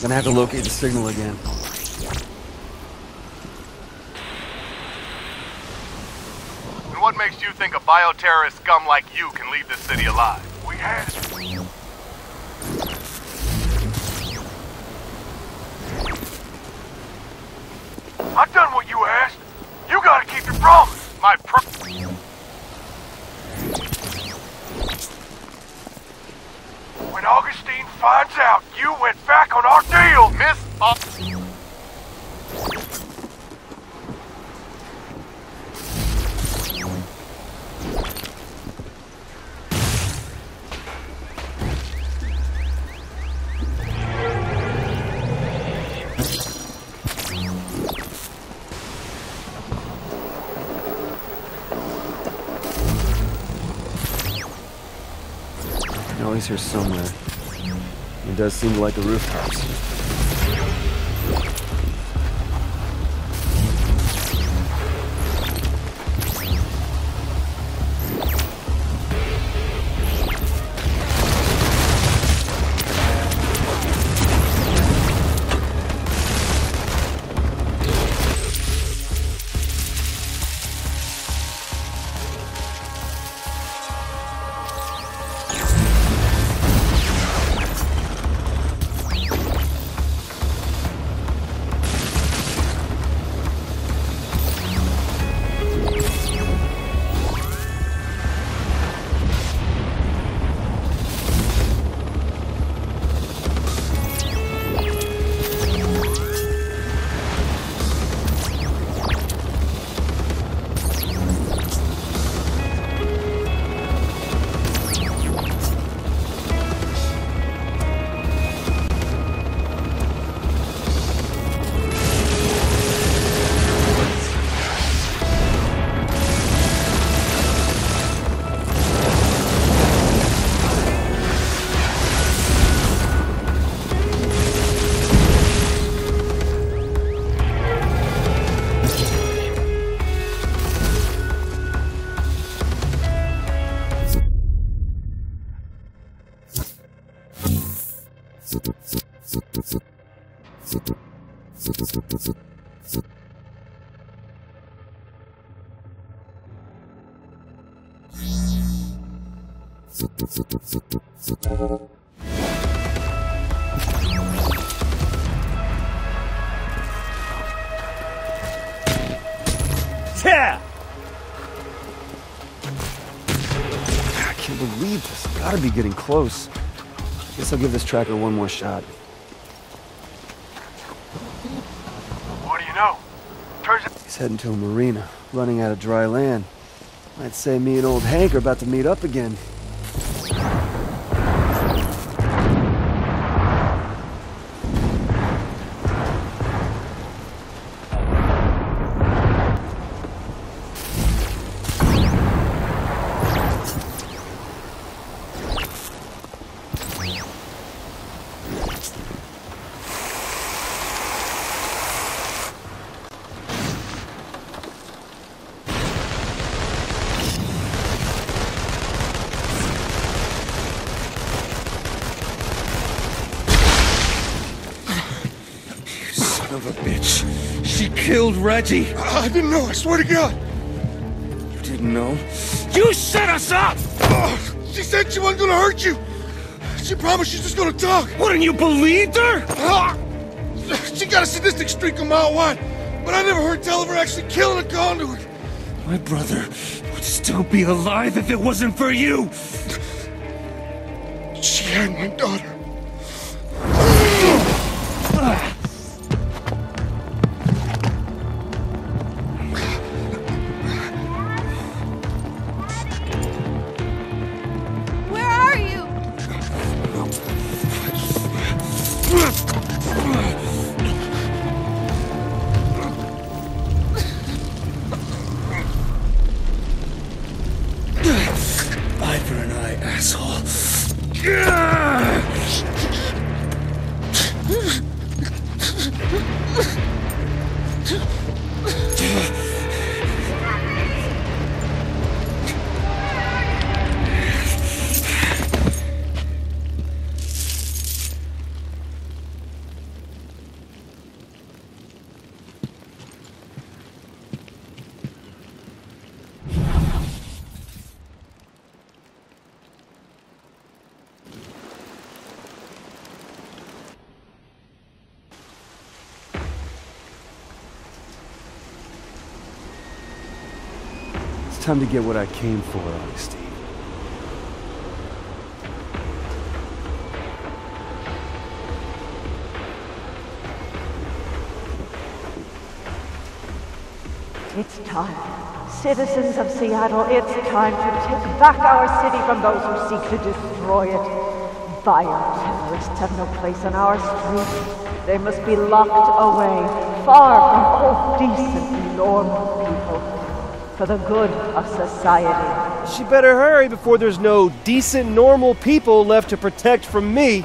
Gonna have to locate the signal again. And what makes you think a bioterrorist scum like you can leave this city alive? We asked. I've done what you asked. He's here somewhere. It does seem like the rooftops. Yeah! I can't believe this. Gotta be getting close. Guess I'll give this tracker one more shot. what do you know? Turns He's heading to a marina, running out of dry land. Might say me and old Hank are about to meet up again. Of a bitch. She killed Reggie. I didn't know, I swear to God. You didn't know? You set us up! Oh, she said she wasn't gonna hurt you. She promised she's just gonna talk. Wouldn't you believed her? Ah! She got a sadistic streak a mile wide, but I never heard tell of her actually killing a conduit. My brother would still be alive if it wasn't for you. She had my daughter. Eye for Time to get what I came for. It's time. Citizens of Seattle, it's time to take back our city from those who seek to destroy it. Violent terrorists have no place on our streets. They must be locked away, far from all decent, normal people, for the good of society. She better hurry before there's no decent, normal people left to protect from me.